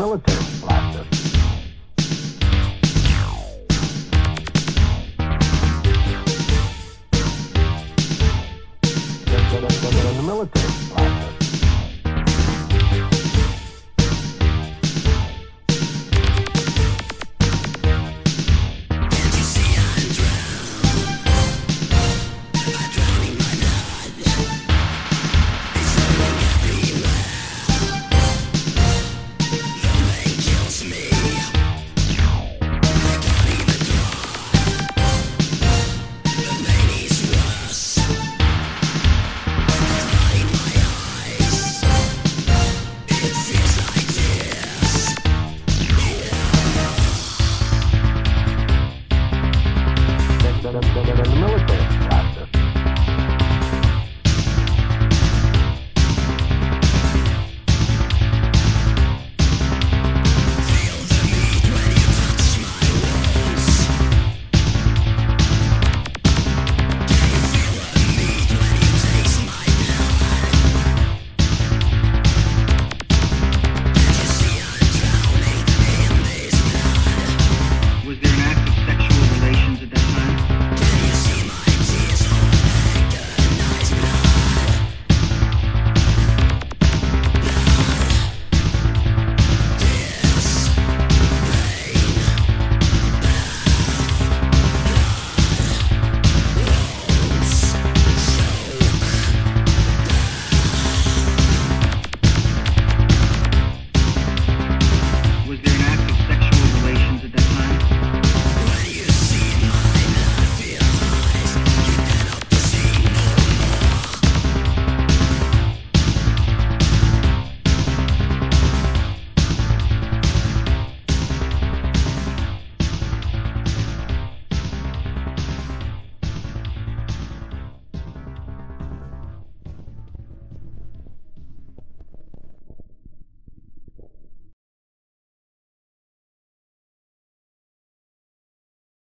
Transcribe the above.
military blaster. The military blaster.